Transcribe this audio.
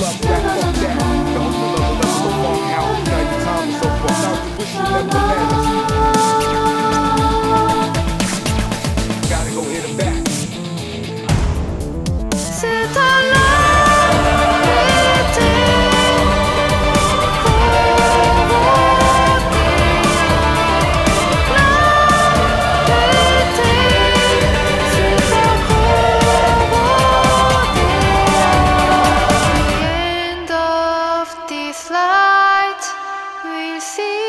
level. heart we see.